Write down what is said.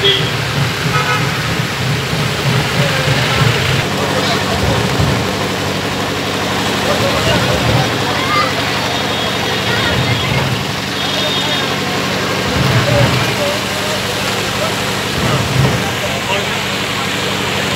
the